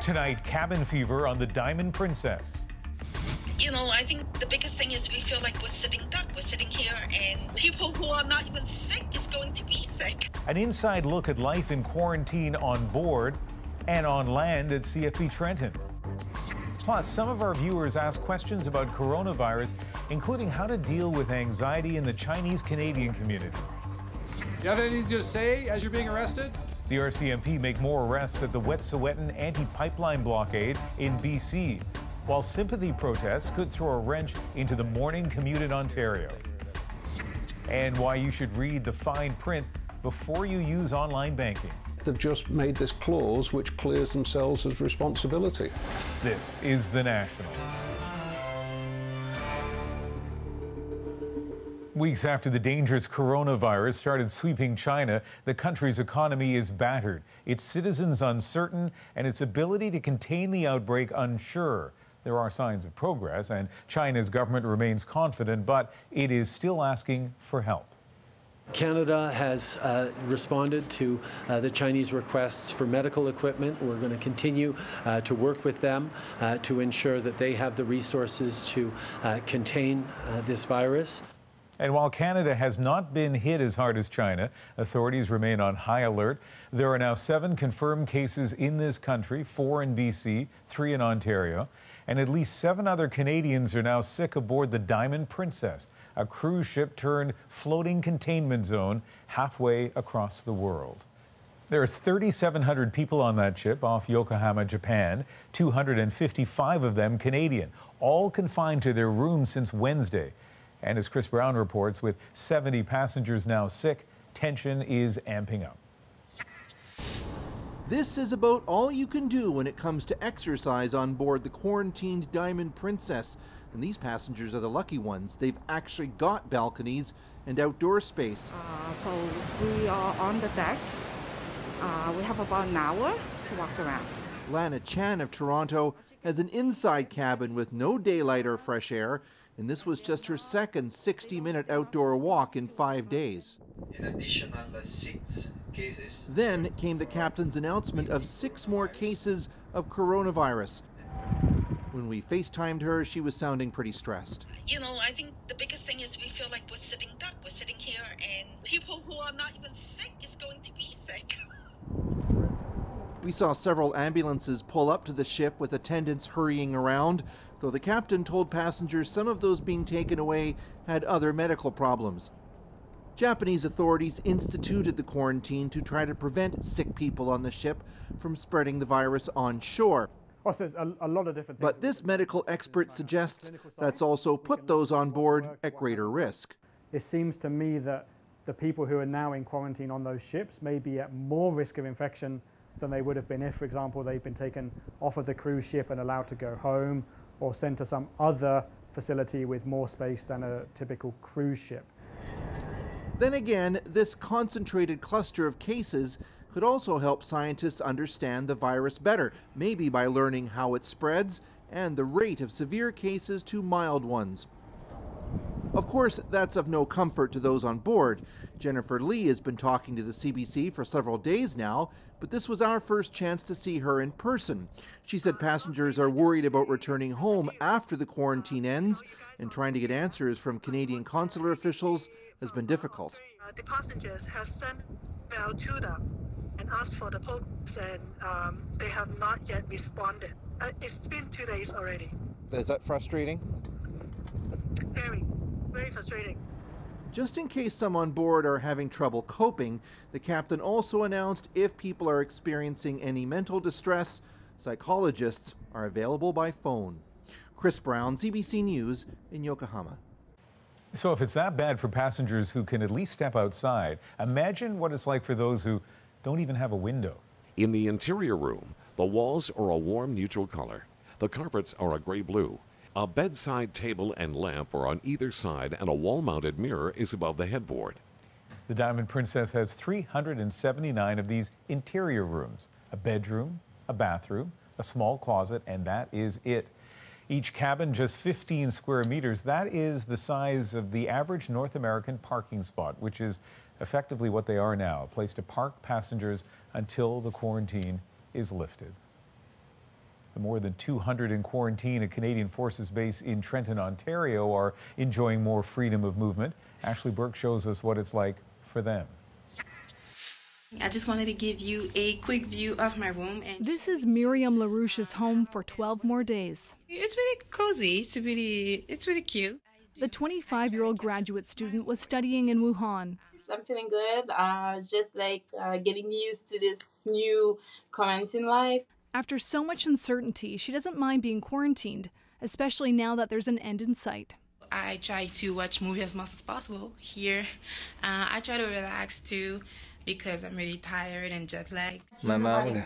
Tonight, cabin fever on the Diamond Princess. You know, I think the biggest thing is we feel like we're sitting duck. We're sitting here, and people who are not even sick is going to be sick. An inside look at life in quarantine on board and on land at CFB Trenton. Plus, some of our viewers ask questions about coronavirus, including how to deal with anxiety in the Chinese Canadian community. Do You have anything to say as you're being arrested? The RCMP make more arrests at the Wet'suwet'en anti-pipeline blockade in BC, while sympathy protests could throw a wrench into the morning commute in Ontario. And why you should read the fine print before you use online banking. They've just made this clause which clears themselves of responsibility. This is The National. Weeks after the dangerous coronavirus started sweeping China, the country's economy is battered, its citizens uncertain, and its ability to contain the outbreak unsure. There are signs of progress, and China's government remains confident, but it is still asking for help. Canada has uh, responded to uh, the Chinese requests for medical equipment. We're going to continue uh, to work with them uh, to ensure that they have the resources to uh, contain uh, this virus. And while Canada has not been hit as hard as China, authorities remain on high alert. There are now seven confirmed cases in this country four in BC, three in Ontario. And at least seven other Canadians are now sick aboard the Diamond Princess a cruise ship turned floating containment zone halfway across the world. There are 3,700 people on that ship off Yokohama, Japan, 255 of them Canadian, all confined to their rooms since Wednesday. And as Chris Brown reports, with 70 passengers now sick, tension is amping up. This is about all you can do when it comes to exercise on board the quarantined Diamond Princess. And these passengers are the lucky ones. They've actually got balconies and outdoor space. Uh, so we are on the deck. Uh, we have about an hour to walk around. Lana Chan of Toronto has an inside cabin with no daylight or fresh air, and this was just her second 60 minute outdoor walk in five days. An additional uh, six cases. Then came the captain's announcement of six more cases of coronavirus. When we FaceTimed her, she was sounding pretty stressed. You know, I think the biggest thing is we feel like we're sitting duck. We're sitting here, and people who are not even sick is going to be sick. We saw several ambulances pull up to the ship with attendants hurrying around, though the captain told passengers some of those being taken away had other medical problems. Japanese authorities instituted the quarantine to try to prevent sick people on the ship from spreading the virus on shore. Oh, so a, a, lot of different things. But this medical expert suggests that's also put those on board at greater risk. It seems to me that the people who are now in quarantine on those ships may be at more risk of infection than they would have been if, for example, they've been taken off of the cruise ship and allowed to go home or sent to some other facility with more space than a typical cruise ship. Then again, this concentrated cluster of cases could also help scientists understand the virus better, maybe by learning how it spreads and the rate of severe cases to mild ones. Of course, that's of no comfort to those on board. Jennifer Lee has been talking to the CBC for several days now, but this was our first chance to see her in person. She said passengers are worried about returning home after the quarantine ends, and trying to get answers from Canadian consular officials has been difficult. Uh, the passengers have sent mail to them and asked for the post, and um, they have not yet responded. Uh, it's been two days already. Is that frustrating? Very, very frustrating. Just in case some on board are having trouble coping, the captain also announced if people are experiencing any mental distress, psychologists are available by phone. Chris Brown, CBC News in Yokohama. So, if it's that bad for passengers who can at least step outside, imagine what it's like for those who don't even have a window. In the interior room, the walls are a warm neutral color. The carpets are a gray blue. A bedside table and lamp are on either side, and a wall mounted mirror is above the headboard. The Diamond Princess has 379 of these interior rooms a bedroom, a bathroom, a small closet, and that is it. Each cabin just 15 square meters. That is the size of the average North American parking spot, which is effectively what they are now a place to park passengers until the quarantine is lifted. The more than 200 in quarantine at Canadian Forces Base in Trenton, Ontario are enjoying more freedom of movement. Ashley Burke shows us what it's like for them. I just wanted to give you a quick view of my room. And this is Miriam LaRouche's home for 12 more days. It's really cozy. It's really, it's really cute. The 25 year old graduate student was studying in Wuhan. I'm feeling good. Uh, just like uh, getting used to this new quarantine life. After so much uncertainty, she doesn't mind being quarantined, especially now that there's an end in sight. I try to watch movies as much as possible here. Uh, I try to relax too because I'm really tired and jet lagged. My mom.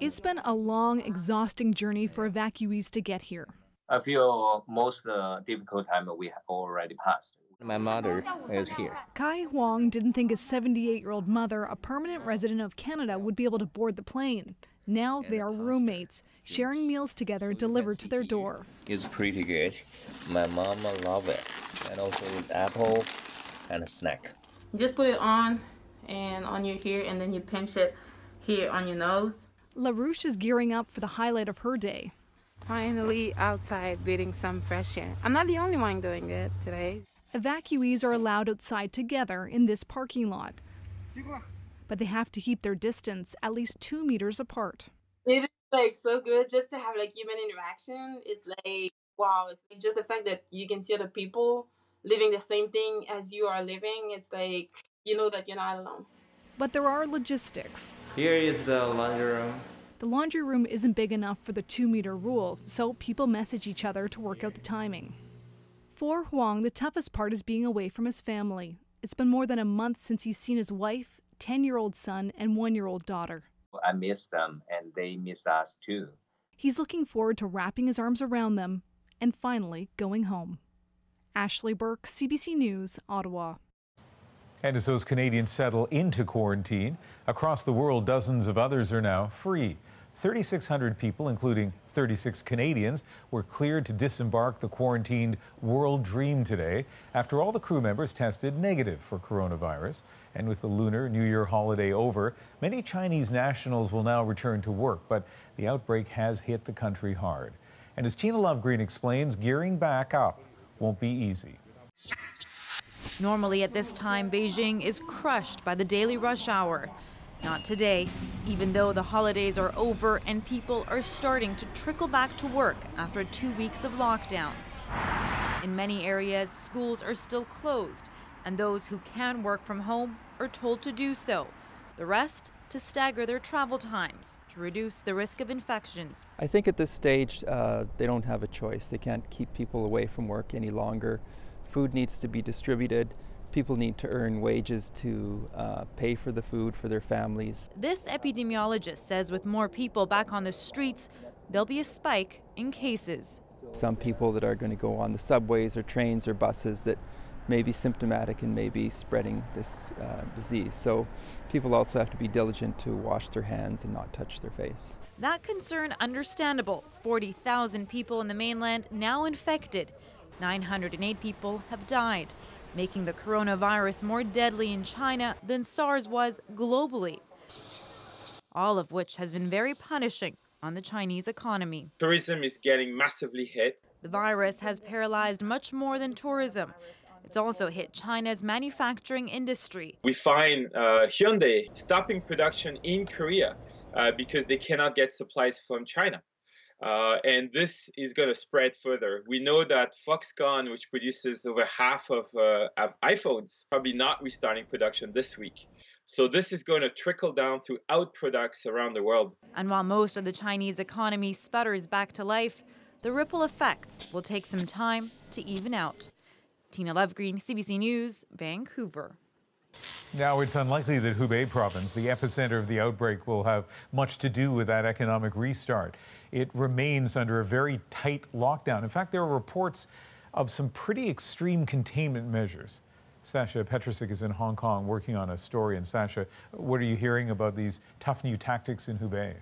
It's been a long, exhausting journey for evacuees to get here. I feel most uh, difficult time we have already passed. My mother is here. Kai Huang didn't think his 78 year old mother, a permanent resident of Canada, would be able to board the plane. Now they are roommates, sharing meals together delivered to their door. It's pretty good. My mama love it. And also with apple and a snack. You just put it on and on your ear and then you pinch it here on your nose. LaRouche is gearing up for the highlight of her day. Finally outside breathing some fresh air. I'm not the only one doing it today. Evacuees are allowed outside together in this parking lot. But they have to keep their distance at least two meters apart. It is like so good just to have like human interaction. It's like wow, it's like just the fact that you can see other people living the same thing as you are living. It's like you know that you're not alone. But there are logistics. Here is the laundry room. The laundry room isn't big enough for the two meter rule, so people message each other to work out the timing. For Huang, the toughest part is being away from his family. It's been more than a month since he's seen his wife, 10 year old son, and one year old daughter. I miss them, and they miss us too. He's looking forward to wrapping his arms around them and finally going home. Ashley Burke, CBC News, Ottawa. And as those Canadians settle into quarantine, across the world, dozens of others are now free. 3,600 people, including 36 Canadians, were cleared to disembark the quarantined World Dream today after all the crew members tested negative for coronavirus. And with the Lunar New Year holiday over, many Chinese nationals will now return to work, but the outbreak has hit the country hard. And as Tina Lovgreen explains, gearing back up won't be easy. Normally at this time, Beijing is crushed by the daily rush hour. Not today, even though the holidays are over and people are starting to trickle back to work after two weeks of lockdowns. In many areas, schools are still closed, and those who can work from home are told to do so. The rest to stagger their travel times to reduce the risk of infections. I think at this stage, uh, they don't have a choice. They can't keep people away from work any longer. Food needs to be distributed people need to earn wages to uh, pay for the food for their families. This epidemiologist says with more people back on the streets, there'll be a spike in cases. Some people that are going to go on the subways or trains or buses that may be symptomatic and may be spreading this uh, disease. So people also have to be diligent to wash their hands and not touch their face. That concern understandable. 40,000 people in the mainland now infected. 908 people have died making the coronavirus more deadly in China than SARS was globally. All of which has been very punishing on the Chinese economy. Tourism is getting massively hit. The virus has paralyzed much more than tourism. It's also hit China's manufacturing industry. We find uh, Hyundai stopping production in Korea uh, because they cannot get supplies from China. Uh, and this is going to spread further. We know that Foxconn, which produces over half of, uh, of iPhones, probably not restarting production this week. So this is going to trickle down throughout products around the world. And while most of the Chinese economy sputters back to life, the ripple effects will take some time to even out. Tina Lovgreen, CBC News, Vancouver. Now, it's unlikely that Hubei province, the epicenter of the outbreak, will have much to do with that economic restart. It remains under a very tight lockdown. In fact, there are reports of some pretty extreme containment measures. Sasha Petricic is in Hong Kong working on a story. And Sasha, what are you hearing about these tough new tactics in Hubei?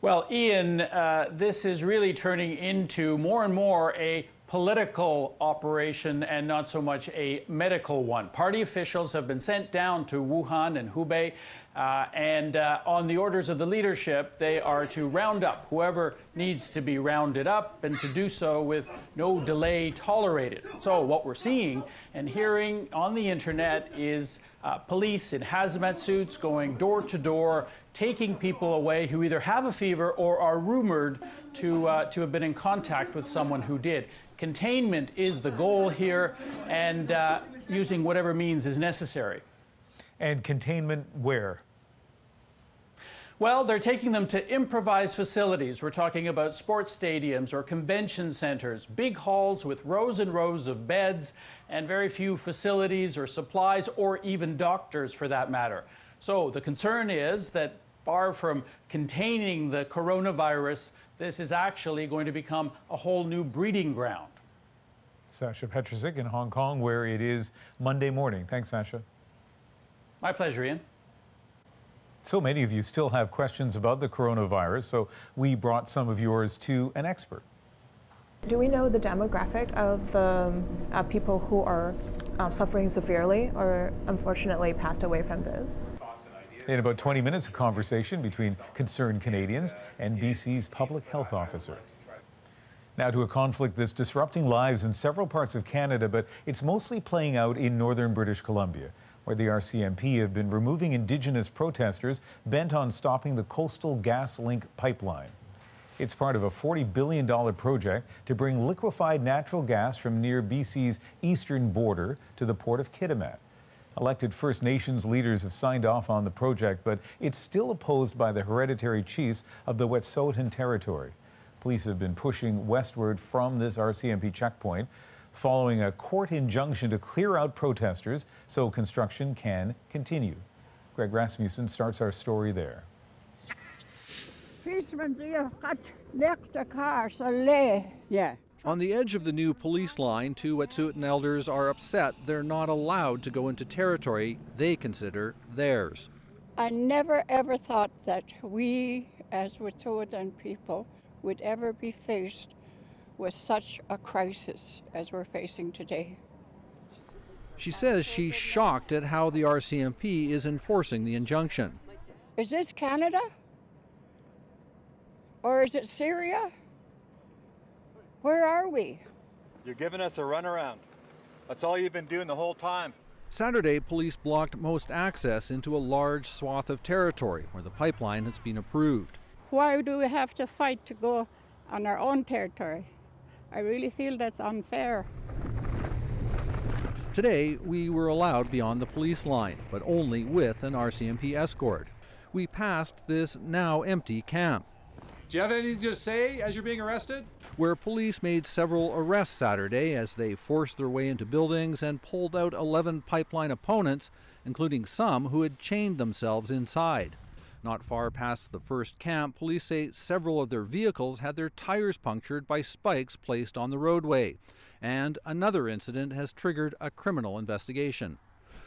Well, Ian, uh, this is really turning into more and more a political operation and not so much a medical one. Party officials have been sent down to Wuhan and Hubei Uh, and uh, on the orders of the leadership, they are to round up whoever needs to be rounded up and to do so with no delay tolerated. So, what we're seeing and hearing on the internet is uh, police in hazmat suits going door to door, taking people away who either have a fever or are rumored to, uh, to have been in contact with someone who did. Containment is the goal here, and uh, using whatever means is necessary. And containment where? Well, they're taking them to improvised facilities. We're talking about sports stadiums or convention centers, big halls with rows and rows of beds and very few facilities or supplies or even doctors for that matter. So the concern is that far from containing the coronavirus, this is actually going to become a whole new breeding ground. Sasha Petricic in Hong Kong, where it is Monday morning. Thanks, Sasha. My pleasure, Ian. So many of you still have questions about the coronavirus, so we brought some of yours to an expert. Do we know the demographic of the uh, people who are uh, suffering severely or unfortunately passed away from this? In about 20 minutes, a conversation between concerned Canadians and BC's public health officer. Now to a conflict that's disrupting lives in several parts of Canada, but it's mostly playing out in northern British Columbia where the RCMP have been removing Indigenous protesters bent on stopping the Coastal GasLink pipeline. It's part of a $40 billion project to bring liquefied natural gas from near BC's eastern border to the port of Kitimat. Elected First Nations leaders have signed off on the project, but it's still opposed by the hereditary chiefs of the Wet'suwet'en Territory. Police have been pushing westward from this RCMP checkpoint following a court injunction to clear out protesters so construction can continue. Greg Rasmussen starts our story there. Yeah. On the edge of the new police line, two Wet'suwet'en elders are upset they're not allowed to go into territory they consider theirs. I never ever thought that we, as Wet'suwet'en people, would ever be faced with such a crisis as we're facing today. She says she's shocked at how the RCMP is enforcing the injunction. Is this Canada? Or is it Syria? Where are we? You're giving us a runaround. That's all you've been doing the whole time. Saturday, police blocked most access into a large swath of territory where the pipeline has been approved. Why do we have to fight to go on our own territory? I really feel that's unfair. Today, we were allowed beyond the police line, but only with an RCMP escort. We passed this now empty camp. Do you have anything to say as you're being arrested? Where police made several arrests Saturday as they forced their way into buildings and pulled out 11 pipeline opponents, including some who had chained themselves inside. Not far past the first camp, police say several of their vehicles had their tires punctured by spikes placed on the roadway. And another incident has triggered a criminal investigation.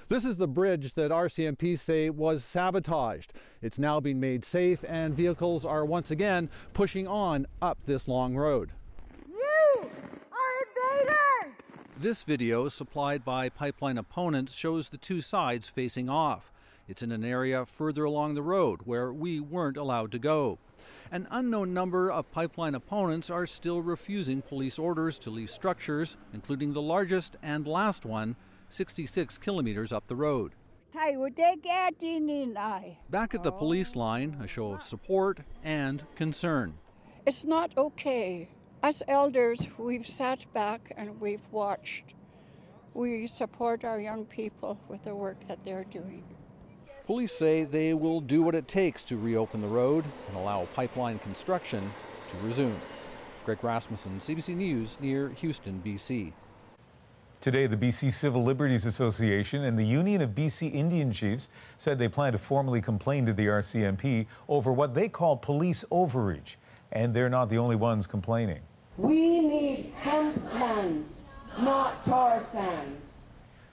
This is the bridge that RCMP say was sabotaged. It's now being made safe, and vehicles are once again pushing on up this long road. This video, supplied by pipeline opponents, shows the two sides facing off. It's in an area further along the road where we weren't allowed to go. An unknown number of pipeline opponents are still refusing police orders to leave structures, including the largest and last one, 66 kilometers up the road. Back at the police line, a show of support and concern. It's not okay. As elders, we've sat back and we've watched. We support our young people with the work that they're doing. Police say they will do what it takes to reopen the road and allow pipeline construction to resume. Greg Rasmussen, CBC News, near Houston, BC. Today, the BC Civil Liberties Association and the Union of BC Indian Chiefs said they plan to formally complain to the RCMP over what they call police overreach. And they're not the only ones complaining. We need hemp lands, not tar sands.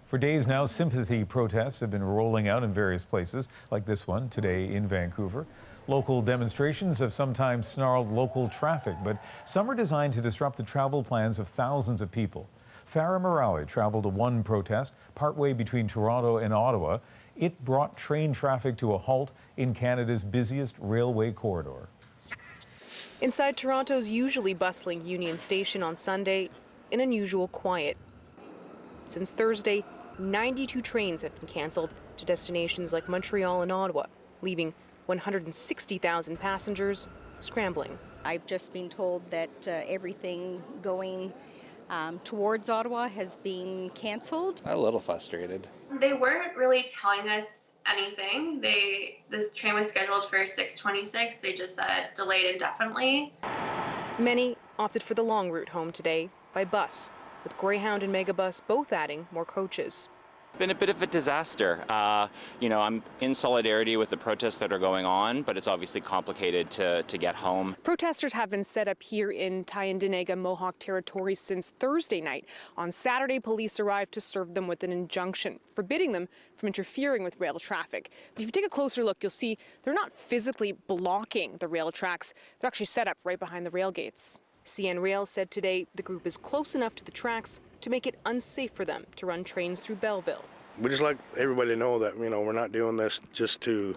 For days now, sympathy protests have been rolling out in various places, like this one today in Vancouver. Local demonstrations have sometimes snarled local traffic, but some are designed to disrupt the travel plans of thousands of people. Farrah Merali traveled to one protest partway between Toronto and Ottawa. it brought train traffic to a halt in Canada's busiest railway corridor. Inside Toronto's usually bustling Union Station on Sunday, an unusual quiet. Since Thursday, 92 trains have been cancelled to destinations like Montreal and Ottawa, leaving 160,000 passengers scrambling. I've just been told that uh, everything going um, towards Ottawa has been cancelled. A little frustrated. They weren't really telling us anything. They this train was scheduled for 6:26. They just said delayed indefinitely. Many opted for the long route home today by bus, with Greyhound and Megabus both adding more coaches been a bit of a disaster. Uh, you know, I'm in solidarity with the protests that are going on, but it's obviously complicated to, to get home. Protesters have been set up here in Tyendinaga Mohawk territory since Thursday night. On Saturday, police arrived to serve them with an injunction, forbidding them from interfering with rail traffic. But if you take a closer look, you'll see they're not physically blocking the rail tracks. They're actually set up right behind the rail gates. CN Rail said today the group is close enough to the tracks to make it unsafe for them to run trains through Belleville. We just like everybody to know that, you know, we're not doing this just to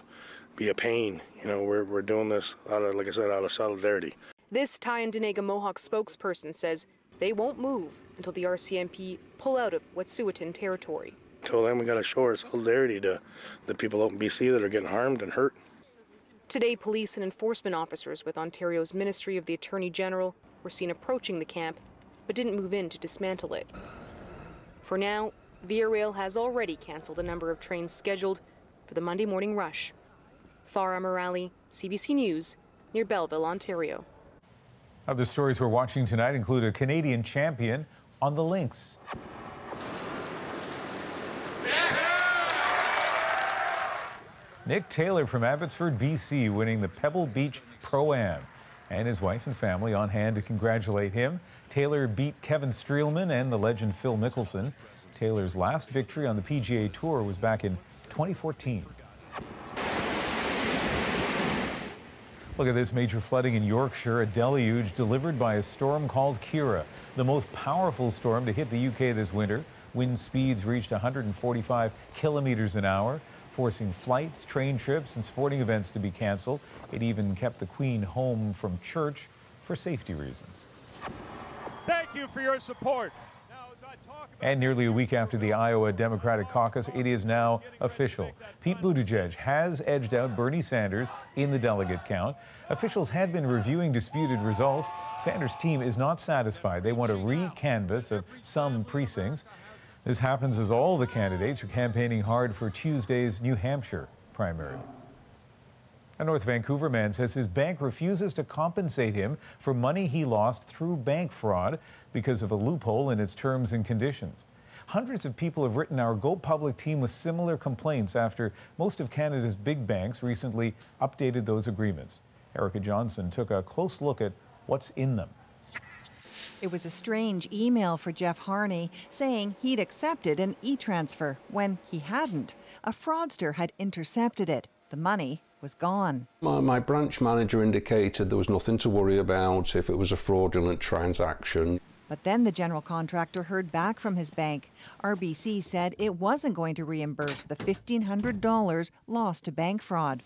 be a pain. You know, we're, we're doing this out of, like I said, out of solidarity. This Tyendinaga Mohawk spokesperson says they won't move until the RCMP pull out of Wet'suwet'en territory. Until then, we got to show our solidarity to the people out in BC that are getting harmed and hurt. Today, police and enforcement officers with Ontario's Ministry of the Attorney General were seen approaching the camp, but didn't move in to dismantle it. For now, Via Rail has already cancelled a number of trains scheduled for the Monday morning rush. Farrah Merali, CBC News, near Belleville, Ontario. Other stories we're watching tonight include a Canadian champion on the links. Nick Taylor from Abbotsford, BC, winning the Pebble Beach Pro Am and his wife and family on hand to congratulate him. Taylor beat Kevin Streelman and the legend Phil Mickelson. Taylor's last victory on the PGA Tour was back in 2014. Look at this major flooding in Yorkshire, a deluge delivered by a storm called Ciara, the most powerful storm to hit the UK this winter. Wind speeds reached 145 kilometers an hour forcing flights, train trips, and sporting events to be canceled. It even kept the Queen home from church for safety reasons. Thank you for your support. And nearly a week after the Iowa Democratic caucus, it is now official. Pete Buttigieg has edged out Bernie Sanders in the delegate count. Officials had been reviewing disputed results. Sanders' team is not satisfied. They want a re-canvass of some precincts. This happens as all the candidates are campaigning hard for Tuesday's New Hampshire primary. A North Vancouver man says his bank refuses to compensate him for money he lost through bank fraud because of a loophole in its terms and conditions. Hundreds of people have written our Go Public team with similar complaints after most of Canada's big banks recently updated those agreements. Erica Johnson took a close look at what's in them. It was a strange email for Jeff Harney saying he'd accepted an e transfer when he hadn't. A fraudster had intercepted it. The money was gone. My, my, branch manager indicated there was nothing to worry about if it was a fraudulent transaction. But then the general contractor heard back from his bank. RBC said it wasn't going to reimburse the $1,500 lost to bank fraud.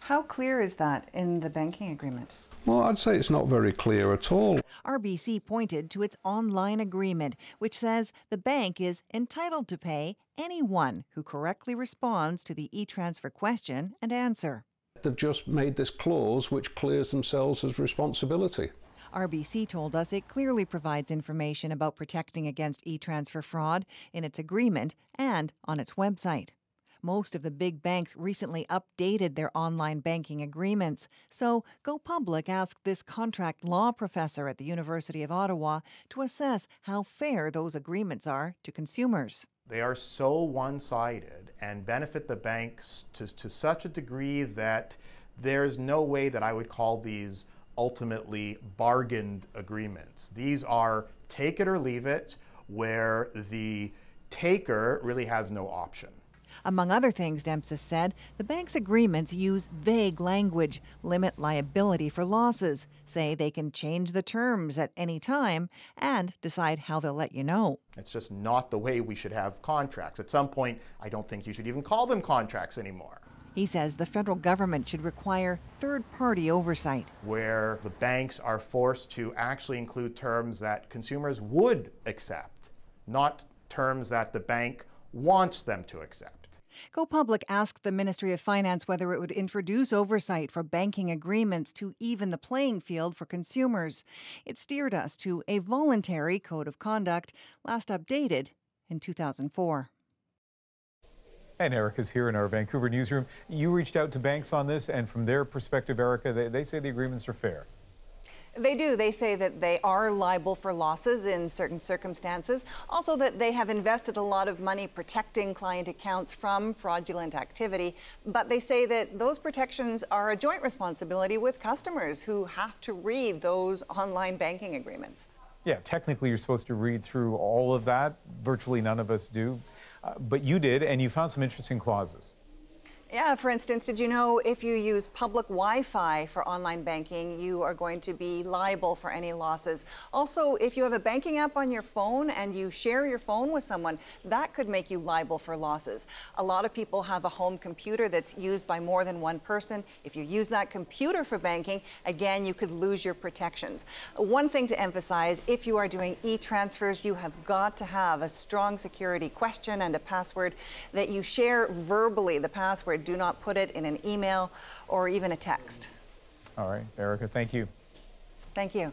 How clear is that in the banking agreement? Well, I'd say it's not very clear at all. RBC pointed to its online agreement, which says the bank is entitled to pay anyone who correctly responds to the e transfer question and answer. They've just made this clause which clears themselves of responsibility. RBC told us it clearly provides information about protecting against e transfer fraud in its agreement and on its website. Most of the big banks recently updated their online banking agreements. So, Go Public asked this contract law professor at the University of Ottawa to assess how fair those agreements are to consumers. They are so one sided and benefit the banks to, to such a degree that there's no way that I would call these ultimately bargained agreements. These are take it or leave it, where the taker really has no option. Among other things, Dempsey said, the bank's agreements use vague language, limit liability for losses, say they can change the terms at any time, and decide how they'll let you know. It's just not the way we should have contracts. At some point, I don't think you should even call them contracts anymore. He says the federal government should require third party oversight. Where the banks are forced to actually include terms that consumers would accept, not terms that the bank wants them to accept. Go Public asked the Ministry of Finance whether it would introduce oversight for banking agreements to even the playing field for consumers. It steered us to a voluntary code of conduct, last updated in 2004. And Erica's here in our Vancouver newsroom. You reached out to banks on this, and from their perspective, Erica, they, they say the agreements are fair. They do. They say that they are liable for losses in certain circumstances. Also, that they have invested a lot of money protecting client accounts from fraudulent activity. But they say that those protections are a joint responsibility with customers who have to read those online banking agreements. Yeah, technically, you're supposed to read through all of that. Virtually none of us do. Uh, but you did, and you found some interesting clauses. Yeah, for instance, did you know if you use public Wi Fi for online banking, you are going to be liable for any losses? Also, if you have a banking app on your phone and you share your phone with someone, that could make you liable for losses. A lot of people have a home computer that's used by more than one person. If you use that computer for banking, again, you could lose your protections. One thing to emphasize if you are doing e transfers, you have got to have a strong security question and a password that you share verbally, the password do not put it in an email or even a text. All right, Erica, thank you. Thank you.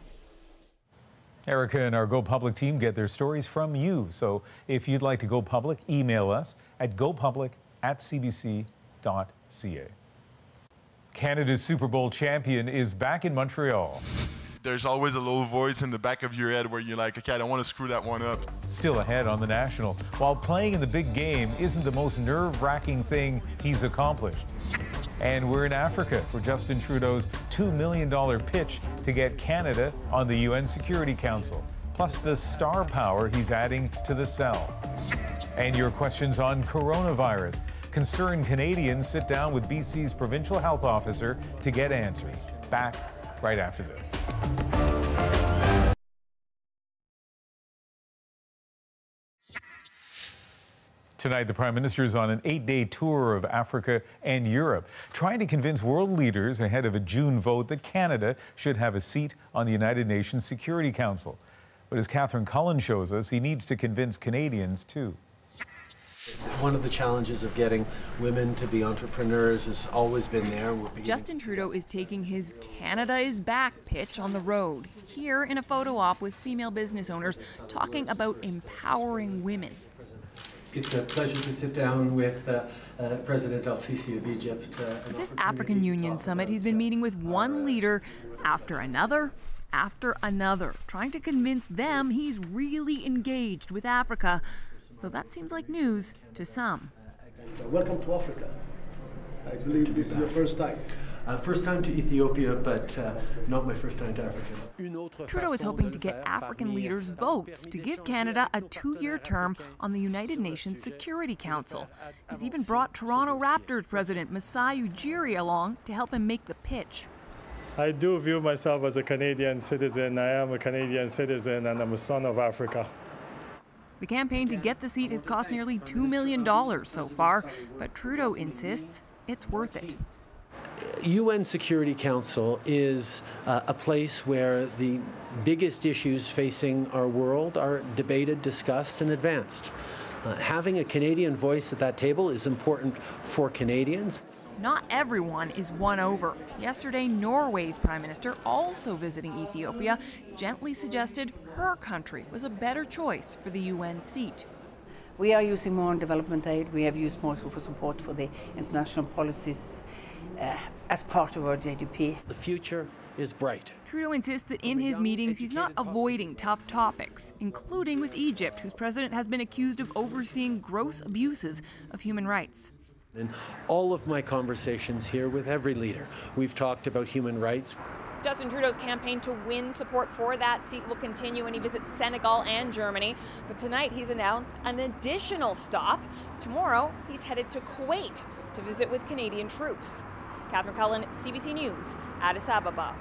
Erica and our Go Public team get their stories from you. So if you'd like to go public, email us at gopublic at cbc.ca. Canada's Super Bowl champion is back in Montreal there's always a little voice in the back of your head where you're like, okay, I don't want to screw that one up. Still ahead on the National, while playing in the big game isn't the most nerve wracking thing he's accomplished. And we're in Africa for Justin Trudeau's $2 million pitch to get Canada on the UN Security Council, plus the star power he's adding to the sell. And your questions on coronavirus. Concerned Canadians sit down with BC's provincial health officer to get answers. Back right after this. Tonight, the Prime Minister is on an eight day tour of Africa and Europe, trying to convince world leaders ahead of a June vote that Canada should have a seat on the United Nations Security Council. But as Catherine Cullen shows us, he needs to convince Canadians too. One of the challenges of getting women to be entrepreneurs has always been there. Justin Trudeau is taking his Canada is back pitch on the road, here in a photo op with female business owners talking about empowering women. It's a pleasure to sit down with uh, uh, President Al Sisi of Egypt. Uh, this African Union summit, he's been meeting with one leader after another after another, trying to convince them he's really engaged with Africa though that seems like news to some. Welcome to Africa. I believe this is your first time. Uh, first time to Ethiopia, but uh, not my first time to Africa. Trudeau is hoping to get African leaders' votes to give Canada a two year term on the United Nations Security Council. He's even brought Toronto Raptors president Masai Ujiri along to help him make the pitch. I do view myself as a Canadian citizen. I am a Canadian citizen and I'm a son of Africa. The campaign to get the seat has cost nearly $2 million so far, but Trudeau insists it's worth it. UN Security Council is uh, a place where the biggest issues facing our world are debated, discussed, and advanced. Uh, having a Canadian voice at that table is important for Canadians. Not everyone is won over. Yesterday, Norway's prime minister, also visiting Ethiopia, gently suggested her country was a better choice for the UN seat. We are using more on development aid. We have used more for support for the international policies uh, as part of our GDP. The future is bright. Trudeau insists that in his meetings he's not avoiding tough topics, including with Egypt, whose president has been accused of overseeing gross abuses of human rights. In all of my conversations here with every leader, we've talked about human rights. Justin Trudeau's campaign to win support for that seat will continue when he visits Senegal and Germany. But tonight he's announced an additional stop. Tomorrow he's headed to Kuwait to visit with Canadian troops. Catherine Cullen, CBC News, Addis Ababa.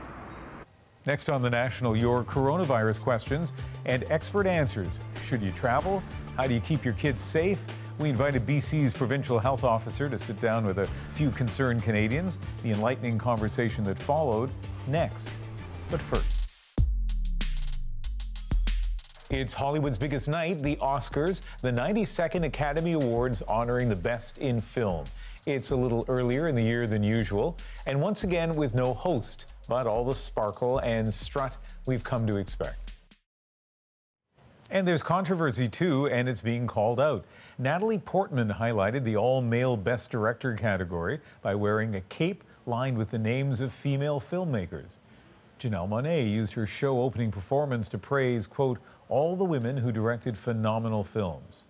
Next on the National, your coronavirus questions and expert answers. Should you travel? How do you keep your kids safe? We invited BC's provincial health officer to sit down with a few concerned Canadians. The enlightening conversation that followed next. But first, it's Hollywood's biggest night, the Oscars, the 92nd Academy Awards honoring the best in film. It's a little earlier in the year than usual, and once again with no host, but all the sparkle and strut we've come to expect. And there's controversy too, and it's being called out. Natalie Portman highlighted the all male Best Director category by wearing a cape lined with the names of female filmmakers. Janelle Monáe used her show opening performance to praise, quote, all the women who directed phenomenal films.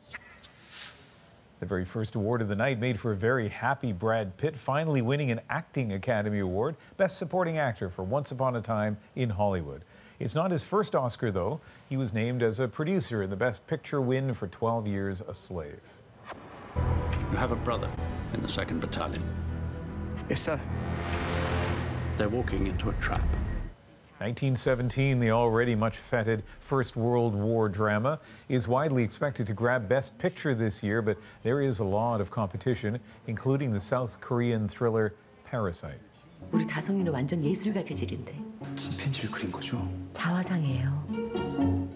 The very first award of the night made for a very happy Brad Pitt, finally winning an Acting Academy Award, Best Supporting Actor for Once Upon a Time in Hollywood. It's not his first Oscar, though. He was named as a producer in the Best Picture win for 12 Years a Slave. You have a brother in the 2nd Battalion. Yes, sir. They're walking into a trap. 1917, the already much feted First World War drama, is widely expected to grab Best Picture this year, but there is a lot of competition, including the South Korean thriller Parasite. 우리 다송이는 완전 예술가 재질인데. 무슨 편지를 그린 거죠? 자화상이에요.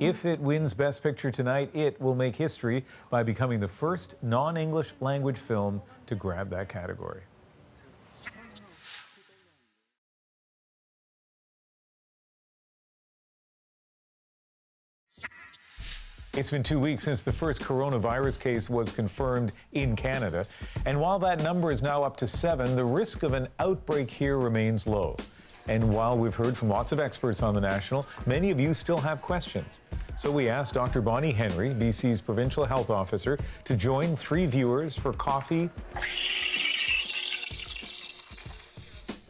If it wins Best Picture tonight, it will make history by becoming the first non English language film to grab that category. It's been two weeks since the first coronavirus case was confirmed in Canada. And while that number is now up to seven, the risk of an outbreak here remains low. And while we've heard from lots of experts on the national, many of you still have questions. So we asked Dr. Bonnie Henry, BC's provincial health officer, to join three viewers for coffee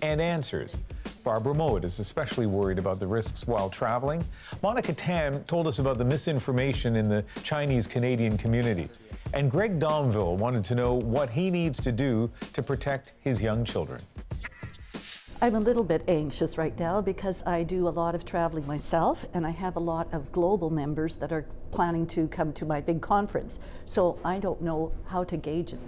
and answers. Barbara Mowat is especially worried about the risks while traveling. Monica Tam told us about the misinformation in the Chinese Canadian community. And Greg Domville wanted to know what he needs to do to protect his young children. I'm a little bit anxious right now because I do a lot of traveling myself and I have a lot of global members that are planning to come to my big conference. So I don't know how to gauge it.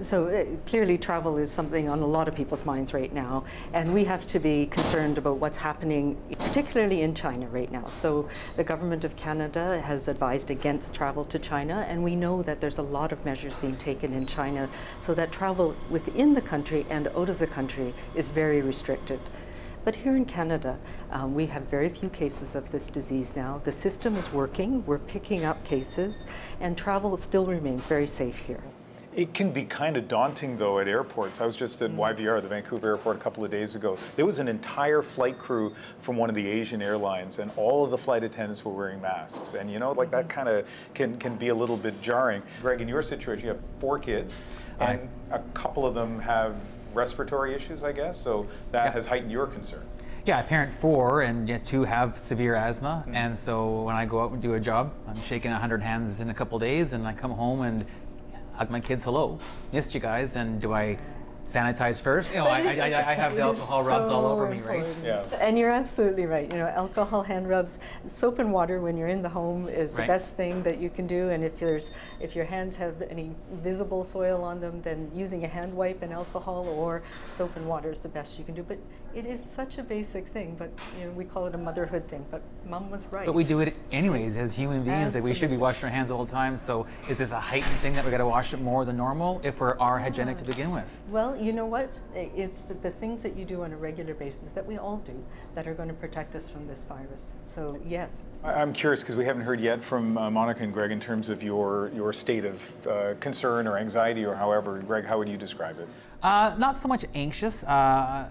So uh, clearly travel is something on a lot of people's minds right now, and we have to be concerned about what's happening, particularly in China right now. So the government of Canada has advised against travel to China, and we know that there's a lot of measures being taken in China so that travel within the country and out of the country is very restricted. But here in Canada, um, we have very few cases of this disease now. The system is working, we're picking up cases, and travel still remains very safe here. It can be kind of daunting, though, at airports. I was just at YVR, the Vancouver airport, a couple of days ago. There was an entire flight crew from one of the Asian airlines, and all of the flight attendants were wearing masks. And you know, like that kind of can, can be a little bit jarring. Greg, in your situation, you have four kids, and a couple of them have respiratory issues, I guess, so that yeah. has heightened your concern. Yeah, I parent four, and yet two have severe asthma. Mm-hmm. And so when I go out and do a job, I'm shaking 100 hands in a couple days, and I come home and hug my kids hello, missed you guys, and do I sanitize first. You know, I, I, I have the alcohol rubs so all over me, right? Yeah. And you're absolutely right. You know, alcohol hand rubs, soap and water when you're in the home is right. the best thing that you can do. And if there's if your hands have any visible soil on them, then using a hand wipe and alcohol or soap and water is the best you can do. But it is such a basic thing. But you know, we call it a motherhood thing. But mom was right. But we do it anyways as human beings. That we should be washing our hands all the time. So is this a heightened thing that we got to wash it more than normal if we are our hygienic to begin with? Well, you know what? It's the things that you do on a regular basis that we all do that are going to protect us from this virus. So yes. I'm curious because we haven't heard yet from uh, Monica and Greg in terms of your your state of uh, concern or anxiety or however. Greg, how would you describe it? Uh, not so much anxious. Uh,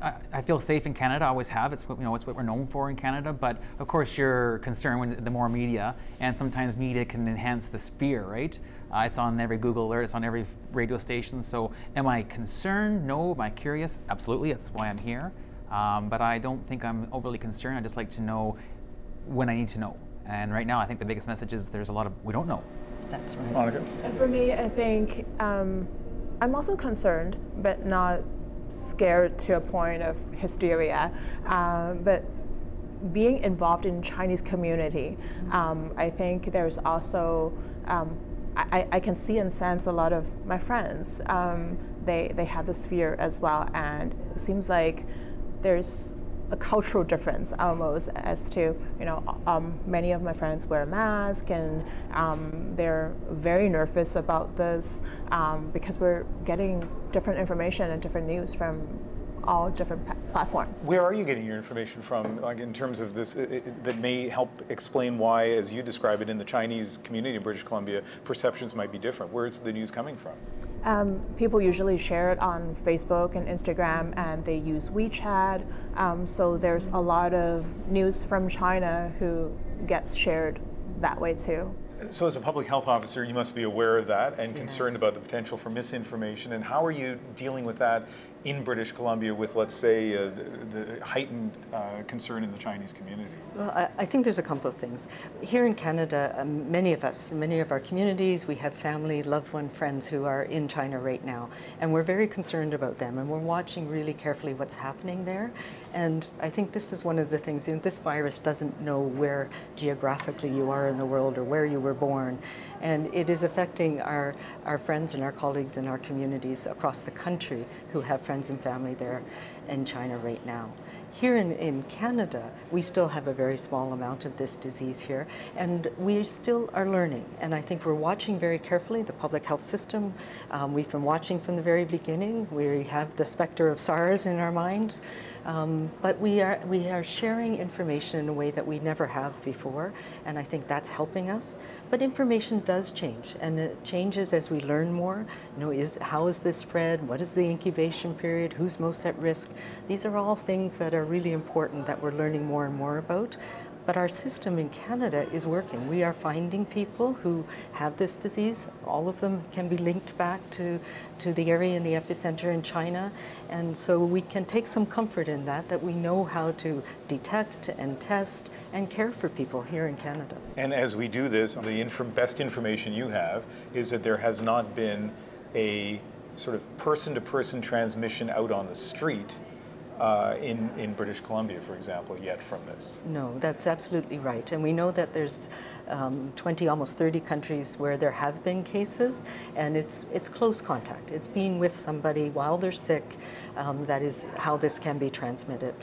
I, I feel safe in Canada. I always have. It's what you know. It's what we're known for in Canada. But of course, you're concerned when the more media, and sometimes media can enhance this fear, right? Uh, it's on every Google alert. It's on every radio station. So, am I concerned? No. Am I curious? Absolutely. That's why I'm here. Um, but I don't think I'm overly concerned. I just like to know when I need to know. And right now, I think the biggest message is there's a lot of we don't know. That's right. Monica. And for me, I think um, I'm also concerned, but not scared to a point of hysteria. Um, but being involved in Chinese community, um, I think there's also um, I, I, can see and sense a lot of my friends. Um, they they have this fear as well, and it seems like there's a cultural difference almost as to you know um, many of my friends wear a mask and um, they're very nervous about this um, because we're getting different information and different news from all different platforms. Where are you getting your information from, like in terms of this, it, it, that may help explain why, as you describe it, in the Chinese community in British Columbia, perceptions might be different? Where's the news coming from? Um, people usually share it on Facebook and Instagram, and they use WeChat. Um, so there's a lot of news from China who gets shared that way too. So, as a public health officer, you must be aware of that and yes. concerned about the potential for misinformation. And how are you dealing with that in British Columbia with, let's say, uh, the, the, heightened uh, concern in the Chinese community? Well, I, I, think there's a couple of things. Here in Canada, um, many of us, many of our communities, we have family, loved one, friends who are in China right now, and we're very concerned about them, and we're watching really carefully what's happening there. And I think this is one of the things, you know, this virus doesn't know where geographically you are in the world or where you were born. And it is affecting our, our friends and our colleagues in our communities across the country who have friends and family there in China right now. Here in, in Canada, we still have a very small amount of this disease here, and we still are learning. And I think we're watching very carefully the public health system. Um, we've been watching from the very beginning. We have the specter of SARS in our minds. Um, but we are, we are sharing information in a way that we never have before, and I think that's helping us. But information does change, and it changes as we learn more. You know, is how is this spread? What is the incubation period? Who's most at risk? These are all things that are really important that we're learning more and more about. But our system in Canada is working. We are finding people who have this disease. All of them can be linked back to, to the area in the epicenter in China. And so we can take some comfort in that, that we know how to detect and test and care for people here in Canada. And as we do this, the best information you have is that there has not been a sort of person to person transmission out on the street uh, in, in British Columbia, for example, yet from this. No, that's absolutely right. And we know that there's um, 20, almost 30 countries where there have been cases, and it's, it's close contact. It's being with somebody while they're sick. Um, that is how this can be transmitted.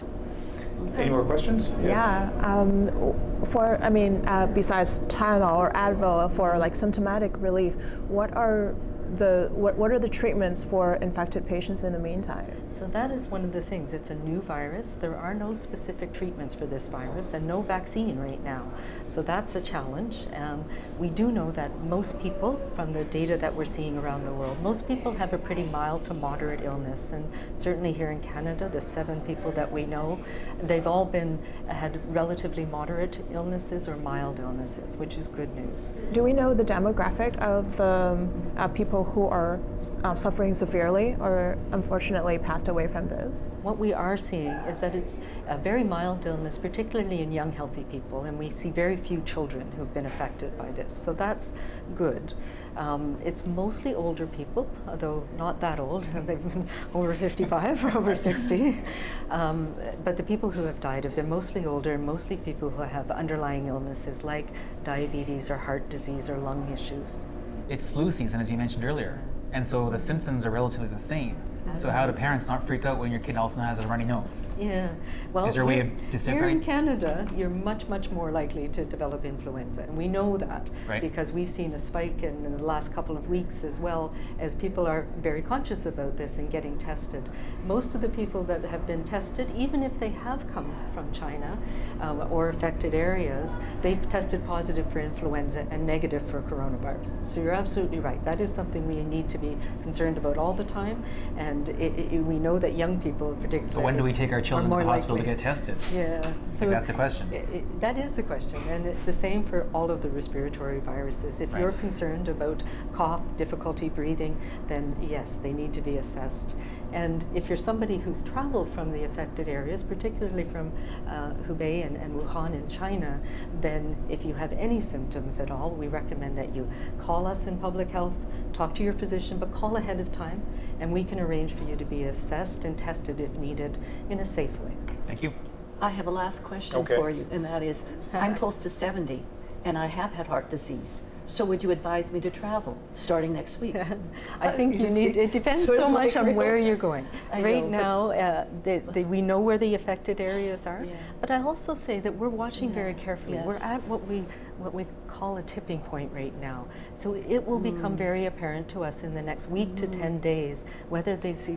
Any more questions? Yeah. yeah um, for, I mean, uh, besides Tylenol or Advil for like symptomatic relief, what are the what, what are the treatments for infected patients in the meantime? So that is one of the things. It's a new virus. There are no specific treatments for this virus and no vaccine right now. So that's a challenge. Um, we do know that most people, from the data that we're seeing around the world, most people have a pretty mild to moderate illness. And certainly here in Canada, the seven people that we know, they've all been had relatively moderate illnesses or mild illnesses, which is good news. Do we know the demographic of the uh, people who are um, suffering severely or unfortunately passed away from this? What we are seeing is that it's a very mild illness, particularly in young, healthy people, and we see very few children who've been affected by this. So that's good. Um, it's mostly older people, although not that old. They've been over 55 or over 60. Um, but the people who have died have been mostly older, mostly people who have underlying illnesses like diabetes or heart disease or lung issues it's flu season, as you mentioned earlier, and so the symptoms are relatively the same. So how do parents not freak out when your kid also has a runny nose? Yeah, well, is there a way of Here in Canada, you're much, much more likely to develop influenza, and we know that right. because we've seen a spike in, in, the last couple of weeks as well as people are very conscious about this and getting tested. Most of the people that have been tested, even if they have come from China um, or affected areas, they've tested positive for influenza and negative for coronavirus. So you're absolutely right. That is something we need to be concerned about all the time. And it, it, we know that young people, particularly, But when do we take our children to the hospital to get tested? Yeah, so that's the question. It, that is the question, and it's the same for all of the respiratory viruses. If right. you're concerned about cough, difficulty breathing, then yes, they need to be assessed. And if you're somebody who's traveled from the affected areas, particularly from uh, Hubei and, and Wuhan in China, then if you have any symptoms at all, we recommend that you call us in public health, talk to your physician, but call ahead of time, and we can arrange for you to be assessed and tested if needed in a safe way. Thank you. I have a last question okay. for you, and that is I'm close to 70, and I have had heart disease. So would you advise me to travel starting next week? I think you, you need, it depends so, so much on where you're going. I right know, now, uh, the, the, we know where the affected areas are, yeah. but I also say that we're watching yeah. very carefully. Yes. We're at what we what we call a tipping point right now. So it will mm. become very apparent to us in the next week mm. to 10 days whether these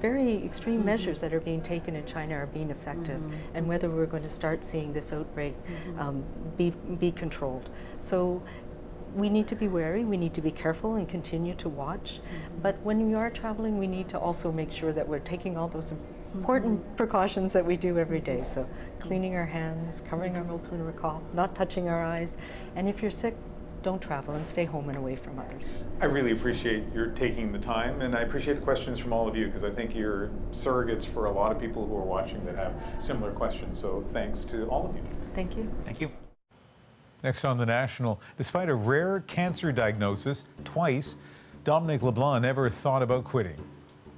very extreme mm. measures that are being taken in China are being effective mm-hmm. and whether we're going to start seeing this outbreak mm-hmm. um, be, be controlled. So we need to be wary, we need to be careful and continue to watch. Mm-hmm. But when we are traveling, we need to also make sure that we're taking all those important mm-hmm. precautions that we do every day. So cleaning our hands, covering our mouth when we cough, not touching our eyes. And if you're sick, don't travel and stay home and away from others. I really appreciate your taking the time, and I appreciate the questions from all of you because I think you're surrogates for a lot of people who are watching that have similar questions. So thanks to all of you. Thank you. Thank you. Next on the National, despite a rare cancer diagnosis twice, Dominic LeBlanc never thought about quitting.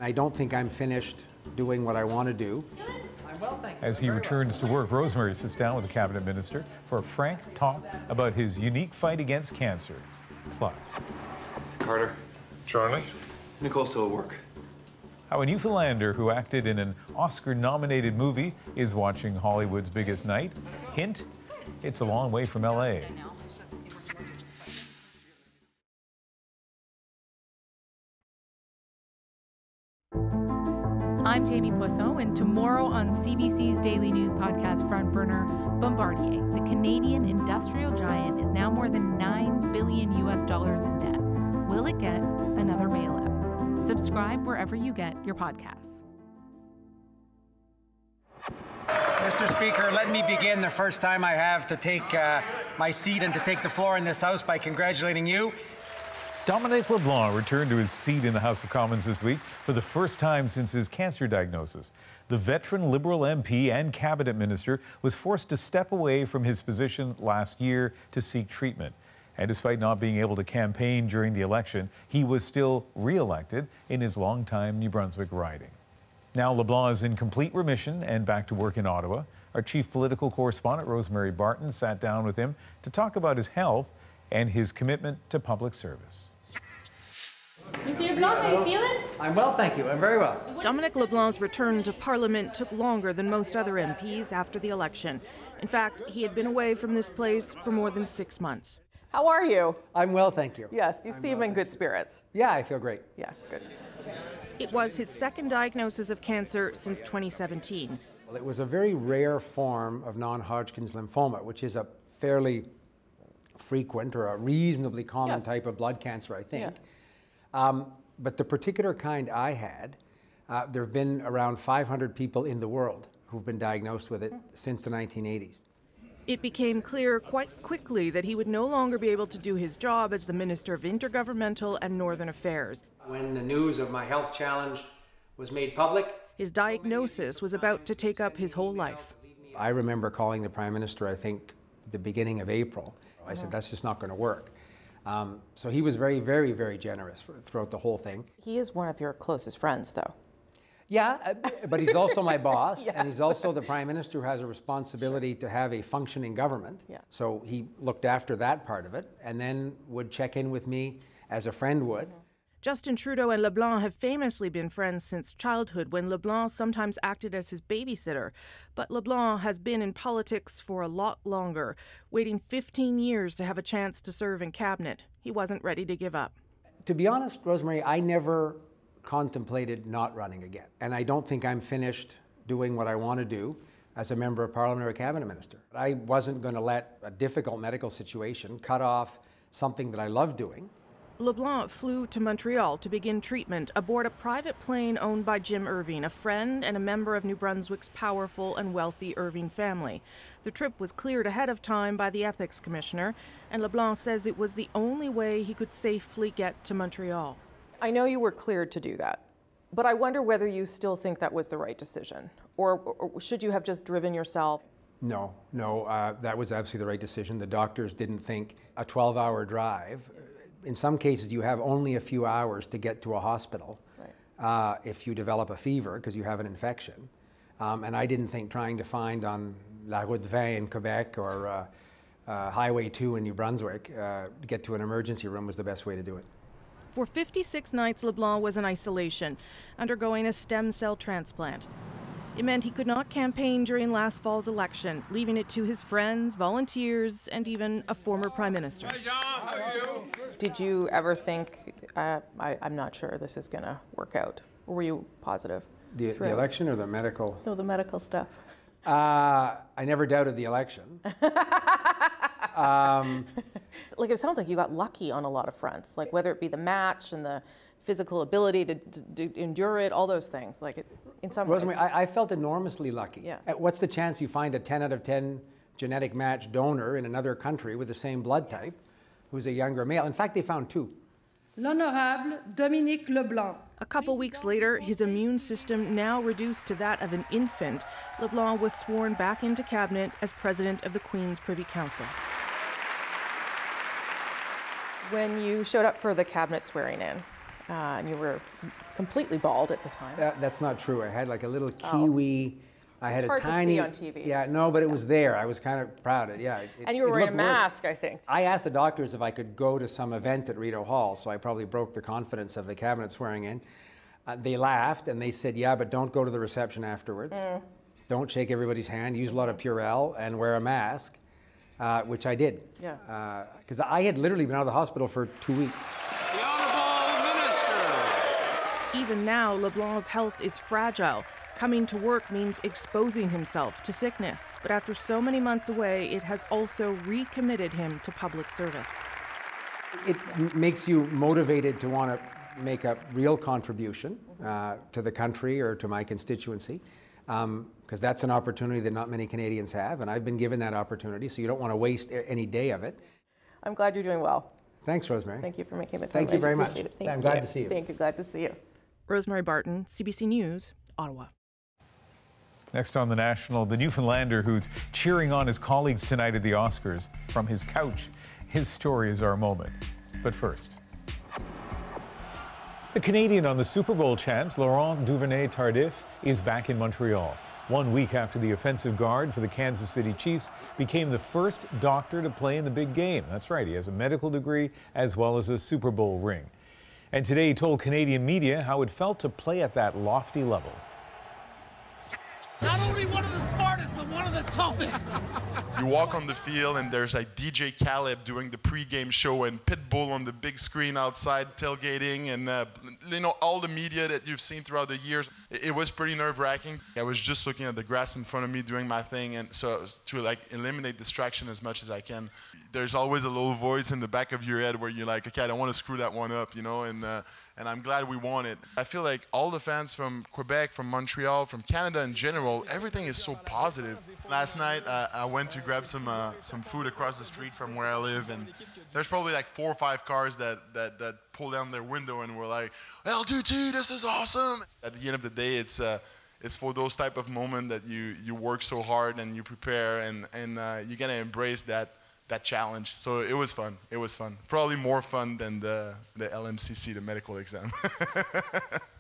I don't think I'm finished doing what I want to do. Well, As he returns well. to work, Rosemary sits down with the cabinet minister for a frank talk about his unique fight against cancer. Plus, Carter. Charlie. Nicole still at work. How a Newfoundlander who acted in an Oscar nominated movie is watching Hollywood's biggest night. Hint it's a long way from LA. I'm Jamie Poisson, and tomorrow on CBC's daily news podcast Front Burner, Bombardier, the Canadian industrial giant, is now more than 9 billion US dollars in debt. Will it get another bailout? Subscribe wherever you get your podcasts. Mr. Speaker, let me begin the first time I have to take uh, my seat and to take the floor in this House by congratulating you. Dominic LeBlanc returned to his seat in the House of Commons this week for the first time since his cancer diagnosis. The veteran Liberal MP and cabinet minister was forced to step away from his position last year to seek treatment. And despite not being able to campaign during the election, he was still re elected in his longtime New Brunswick riding. Now LeBlanc is in complete remission and back to work in Ottawa. Our chief political correspondent, Rosemary Barton, sat down with him to talk about his health and his commitment to public service. Monsieur LeBlanc, how are you feeling? I'm well, thank you. I'm very well. Dominic LeBlanc's return to Parliament took longer than most other MPs after the election. In fact, he had been away from this place for more than six months. How are you? I'm well, thank you. Yes, you I'm seem well, in good spirits. Yeah, I feel great. Yeah, good. It was his second diagnosis of cancer since 2017. Well, it was a very rare form of non Hodgkin's lymphoma, which is a fairly frequent or a reasonably common yes. type of blood cancer, I think. Yeah. Um, but the particular kind I had, uh, there have been around 500 people in the world who've been diagnosed with it mm. since the 1980s. It became clear quite quickly that he would no longer be able to do his job as the Minister of Intergovernmental and Northern Affairs. When the news of my health challenge was made public, his diagnosis was about to take up his whole life. I remember calling the Prime Minister, I think, the beginning of April. I said, that's just not going to work. Um, so he was very, very, very generous for, throughout the whole thing. He is one of your closest friends, though. Yeah, uh, but he's also my boss, yeah. and he's also the prime minister who has a responsibility to have a functioning government. Yeah. So he looked after that part of it, and then would check in with me as a friend would. Mm-hmm. Justin Trudeau and LeBlanc have famously been friends since childhood when LeBlanc sometimes acted as his babysitter. But LeBlanc has been in politics for a lot longer, waiting 15 years to have a chance to serve in cabinet. He wasn't ready to give up. To be honest, Rosemary, I never contemplated not running again. And I don't think I'm finished doing what I want to do as a member of parliament or a cabinet minister. I wasn't going to let a difficult medical situation cut off something that I love doing. LeBlanc flew to Montreal to begin treatment aboard a private plane owned by Jim Irving, a friend and a member of New Brunswick's powerful and wealthy Irving family. The trip was cleared ahead of time by the ethics commissioner, and LeBlanc says it was the only way he could safely get to Montreal. I know you were cleared to do that, but I wonder whether you still think that was the right decision, or, or should you have just driven yourself? No, no, uh, that was absolutely the right decision. The doctors didn't think a 12 hour drive in some cases, you have only a few hours to get to a hospital right. uh, if you develop a fever because you have an infection. Um, and I didn't think trying to find on La Route 20 in Quebec or uh, uh, Highway 2 in New Brunswick uh, to get to an emergency room was the best way to do it. For 56 nights, LeBlanc was in isolation, undergoing a stem cell transplant. It meant he could not campaign during last fall's election, leaving it to his friends, volunteers, and even a former prime minister. Did you ever think, uh, I, am not sure this is going to work out? Or were you positive? The, the, election or the medical? No, the medical stuff. Uh, I never doubted the election. um, like it sounds like you got lucky on a lot of fronts, like whether it be the match and the physical ability to, to, to endure it, all those things. Like it, in some Rosemary, ways. I, I, felt enormously lucky. Yeah. Uh, what's the chance you find a 10 out of 10 genetic match donor in another country with the same blood type who's a younger male? In fact, they found two. L'honorable Dominique Leblanc. A couple weeks later, his immune system now reduced to that of an infant, Leblanc was sworn back into cabinet as president of the Queen's Privy Council. When you showed up for the cabinet swearing in, uh, and you were completely bald at the time. That, that's not true. I had like a little oh. kiwi. Oh. I had a tiny. on TV. Yeah, no, but it yeah. was there. I was kind of proud of it. Yeah. It, and you were wearing a mask, worse. I think. I asked the doctors if I could go to some event at Rideau Hall, so I probably broke the confidence of the cabinet swearing in. Uh, they laughed and they said, "Yeah, but don't go to the reception afterwards. Mm. Don't shake everybody's hand. Use a lot of Purell and wear a mask." Uh, which I did. Yeah. Because uh, I had literally been out of the hospital for two weeks. Even now, LeBlanc's health is fragile. Coming to work means exposing himself to sickness. But after so many months away, it has also recommitted him to public service. It makes you motivated to want to make a real contribution uh, to the country or to my constituency, because um, that's an opportunity that not many Canadians have, and I've been given that opportunity, so you don't want to waste any day of it. I'm glad you're doing well. Thanks, Rosemary. Thank you for making the time. Thank you very much. Thank I'm you. glad to see you. Thank you. Glad to see you. Rosemary Barton, CBC News, Ottawa. Next on The National, the Newfoundlander who's cheering on his colleagues tonight at the Oscars from his couch. His story is our moment. But first, the Canadian on the Super Bowl chant, Laurent Duvernay Tardif, is back in Montreal. One week after the offensive guard for the Kansas City Chiefs became the first doctor to play in the big game. That's right, he has a medical degree as well as a Super Bowl ring. And today he told Canadian media how it felt to play at that lofty level. Not only one of the smartest, but one of the toughest. you walk on the field and there's like DJ Khaled doing the pregame show and Pitbull on the big screen outside tailgating and uh, you know all the media that you've seen throughout the years. It, it was pretty nerve-wracking. I was just looking at the grass in front of me doing my thing and so to like eliminate distraction as much as I can. There's always a little voice in the back of your head where you're like, okay, I don't want to screw that one up, you know, and uh, and I'm glad we won it. I feel like all the fans from Quebec, from Montreal, from Canada in general, everything is so positive. Last night, uh, I went to grab some uh, some food across the street from where I live, and there's probably like four or five cars that that, that pull down their window and were like, "LDT, this is awesome!" At the end of the day, it's uh, it's for those type of moment that you you work so hard and you prepare, and and uh, you gotta embrace that that challenge. So it was fun. It was fun. Probably more fun than the, the LMCC, the medical exam.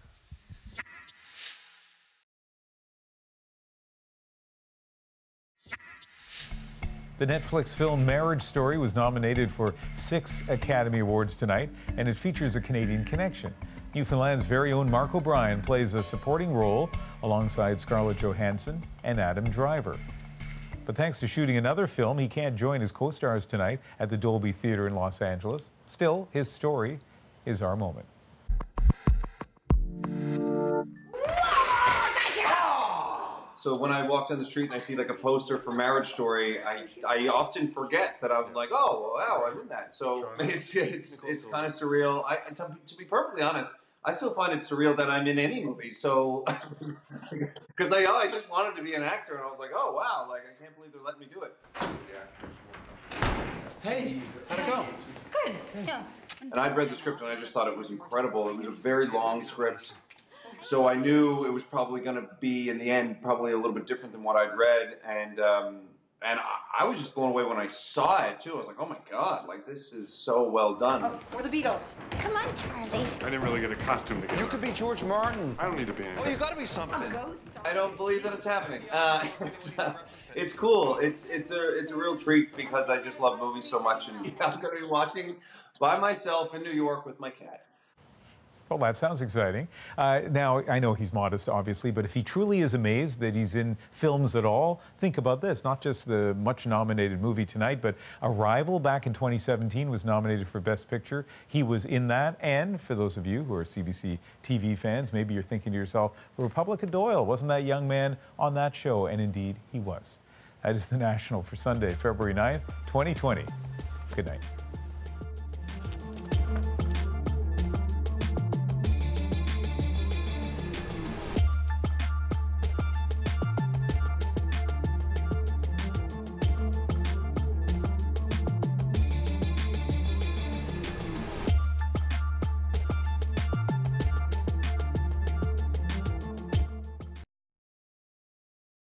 The Netflix film Marriage Story was nominated for six Academy Awards tonight, and it features a Canadian connection. Newfoundland's very own Mark O'Brien plays a supporting role alongside Scarlett Johansson and Adam Driver. But thanks to shooting another film, he can't join his co stars tonight at the Dolby Theater in Los Angeles. Still, his story is our moment. So when I walk down the street and I see like a poster for Marriage Story, I, I often forget that I'm like, oh, wow, I'm in that. So it's it's it's kind of surreal. I, to, to be perfectly honest, I still find it surreal that I'm in any movie. So because I oh, I just wanted to be an actor, and I was like, oh wow, like I can't believe they're letting me do it. Hey, how'd it go? Good. Yeah. And I'd read the script and I just thought it was incredible. It was a very long script. So I knew it was probably going to be, in the end, probably a little bit different than what I'd read. And um, and I, I, was just blown away when I saw it too. I was like, oh my god, like this is so well done. Oh, we're the Beatles. Come on, Charlie. I didn't really get a costume together. You could be George Martin. I don't need to be anything. Oh, you got to be something. I don't believe that it's happening. Uh, it's, uh, it's, cool. It's it's a it's a real treat because I just love movies so much, and yeah, I'm going to be watching by myself in New York with my cat. Well, that sounds exciting. Uh, now, I know he's modest, obviously, but if he truly is amazed that he's in films at all, think about this. Not just the much nominated movie tonight, but Arrival back in 2017 was nominated for Best Picture. He was in that. And for those of you who are CBC TV fans, maybe you're thinking to yourself, Republic of Doyle, wasn't that young man on that show? And indeed, he was. That is the National for Sunday, February 9th, 2020. Good night.